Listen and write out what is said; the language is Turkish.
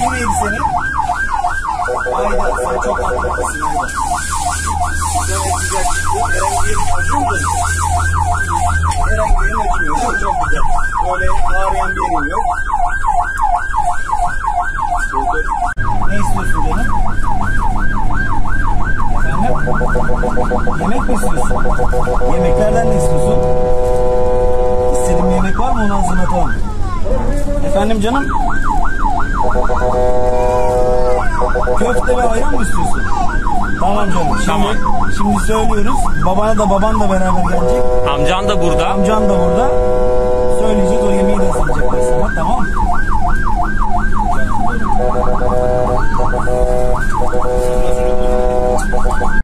Neydi senin? Ayda. Sen çok tatlısın Ayda. Gayet güzel çıktı. Herhangi bir acıyor mu? Herhangi bir değil mi? Çok güzel. Böyle ağrıyan bir yerin yok. Ne istiyorsun canım? Efendim? Yemek mi istiyorsun? Yemeklerden ne istiyorsun? İstediğin yemek var mı? Onu hazırlatalım. Efendim canım? Köfte ve ayran mı istiyorsun? Tamam canım. Şimdi, Tamam. Şimdi söylüyoruz. Babana da baban da beraber gelecek. Amcan da burada. Amcan da burada.